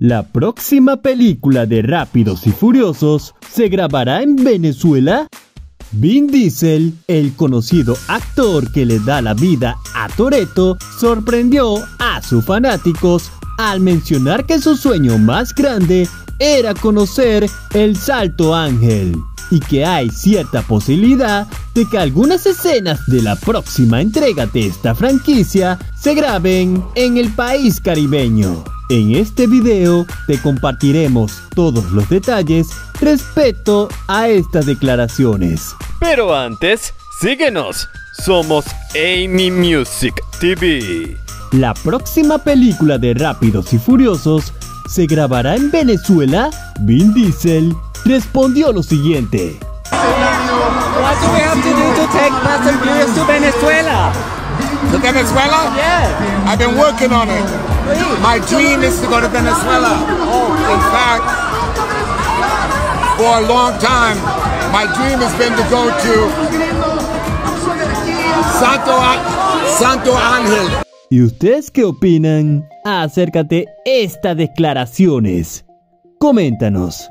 La próxima película de Rápidos y Furiosos se grabará en Venezuela. Vin Diesel, el conocido actor que le da la vida a Toreto, sorprendió a sus fanáticos al mencionar que su sueño más grande era conocer el Salto Ángel y que hay cierta posibilidad de que algunas escenas de la próxima entrega de esta franquicia se graben en el país caribeño. En este video te compartiremos todos los detalles respecto a estas declaraciones. Pero antes, síguenos. Somos Amy Music TV. La próxima película de Rápidos y Furiosos se grabará en Venezuela. Vin Diesel respondió lo siguiente. What do we have to do to take Fast and Furious to Venezuela? To Venezuela? Yeah. I've been working on it. My dream is to go to Venezuela. In fact, for a long time, my dream has been to go to Santo, Santo Ángel. ¿Y ustedes qué opinan acerca de estas declaraciones? Coméntanos.